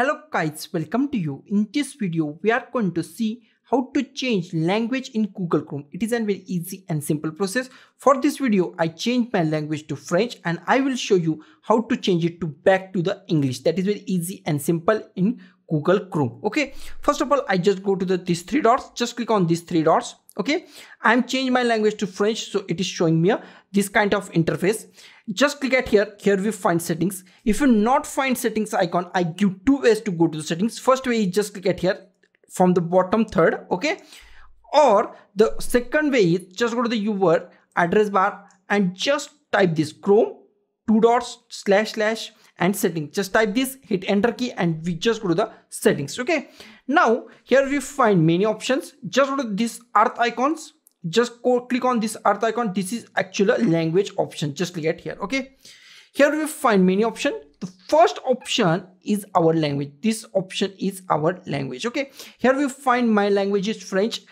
Hello guys, welcome to you. In this video, we are going to see how to change language in Google Chrome. It is a very easy and simple process. For this video, I changed my language to French and I will show you how to change it to back to the English. That is very easy and simple in Google Chrome. Okay. First of all, I just go to the these three dots. Just click on these three dots. Okay. I'm changing my language to French. So it is showing me a, this kind of interface. Just click at here. Here we find settings. If you not find settings icon, I give two ways to go to the settings. First way is just click at here from the bottom third. Okay. Or the second way is just go to the your address bar and just type this Chrome two dots slash slash and settings just type this hit enter key and we just go to the settings okay? Now here we find many options. Just go to this earth icons. Just go click on this earth icon. This is actually language option. Just click at here okay? Here we find many option. The first option is our language. This option is our language okay? Here we find my language is french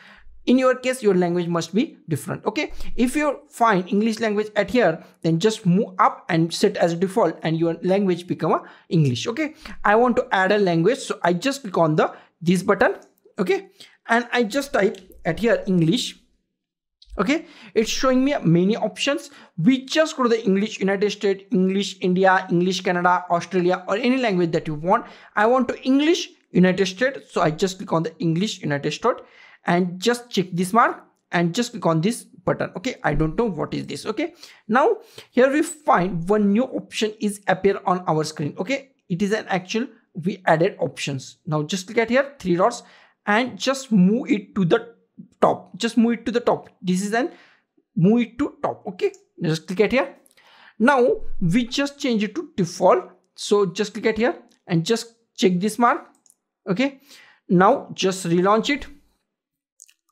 in your case your language must be different okay? If you find english language at here then just move up and set as default and your language become a english okay? I want to add a language so i just click on the this button okay? And i just type at here english okay? It's showing me many options. We just go to the english united states english india english canada australia or any language that you want. I want to english united states. So i just click on the english united states and just check this mark and just click on this button. Okay i don't know what is this. Okay now here we find one new option is appear on our screen. Okay it is an actual we added options. Now just click at here three dots and just move it to the top. Just move it to the top. This is an move it to top. Okay just click at here. Now we just change it to default. So just click at here and just check this mark okay. Now just relaunch it.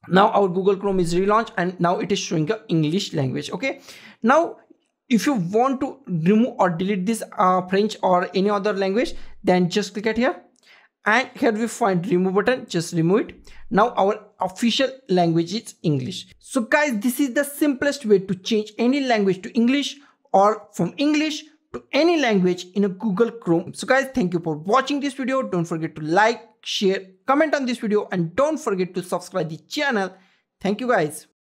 Now our google chrome is relaunched and now it is showing a english language. Okay. Now if you want to remove or delete this uh, french or any other language then just click at here. And here we find remove button. Just remove it. Now our official language is english. So guys this is the simplest way to change any language to english or from english to any language in a google chrome so guys thank you for watching this video don't forget to like share, comment on this video and don't forget to subscribe the channel. Thank you guys.